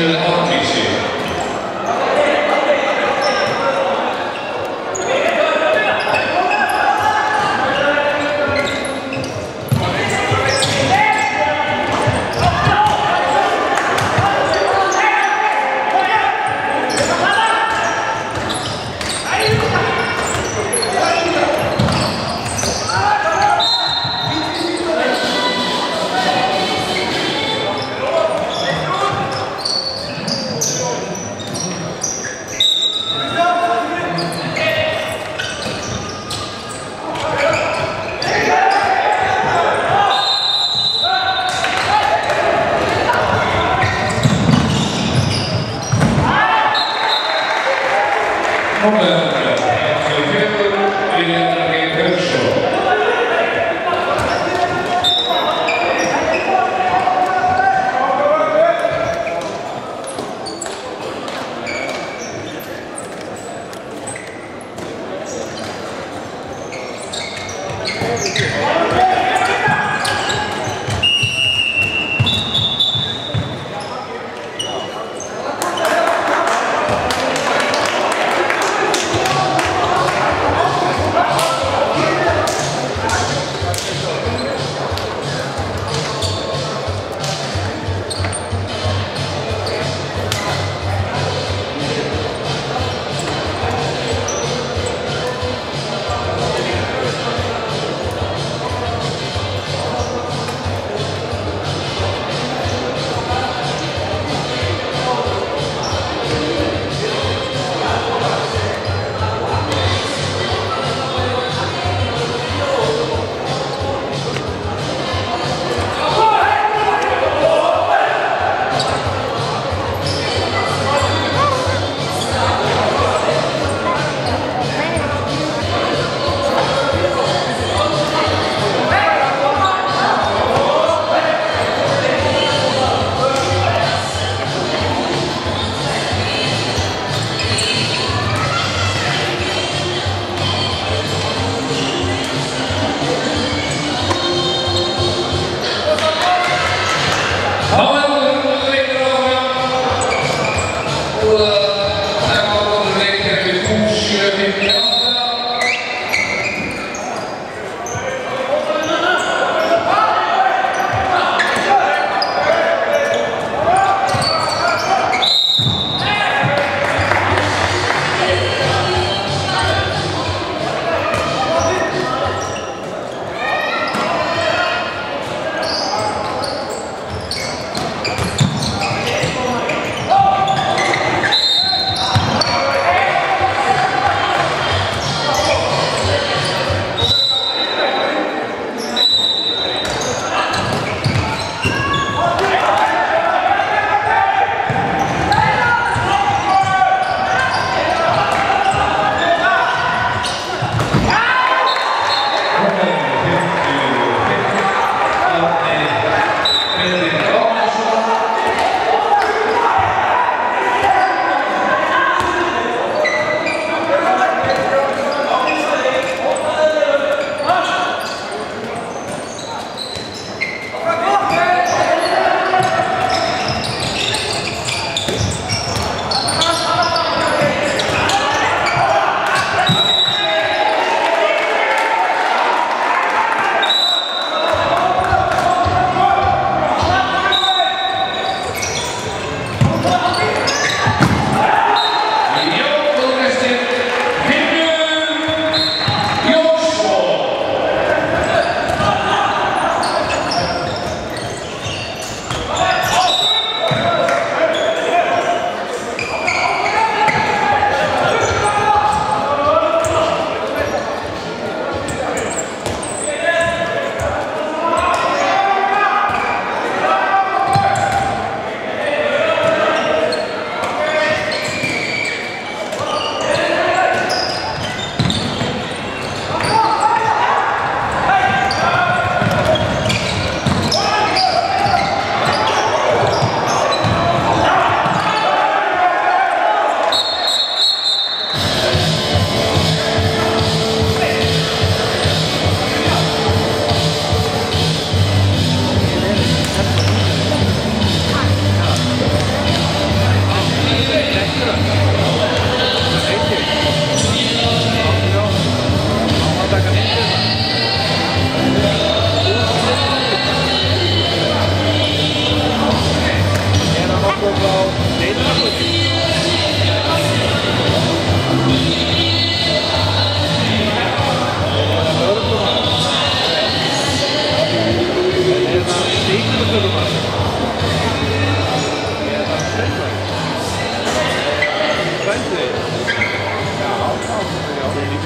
Daniel Ortici. Thank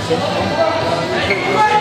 Thank you.